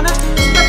on it.